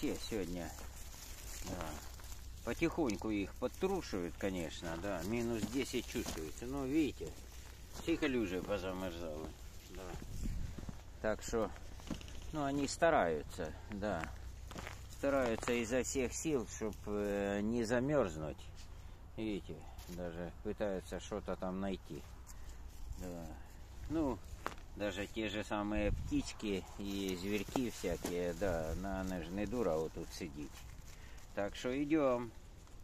вообще сегодня да, потихоньку их подтрушивают, конечно, да, минус 10 чувствуется. Но видите, все калюжи позамерзали. Да. Так что, ну, они стараются, да. Стараются изо всех сил, чтобы не замерзнуть. Видите, даже пытаются что-то там найти. Да. Ну, даже те же самые птички и зверьки всякие, да, на, она же не дура вот тут сидеть. Так что идем.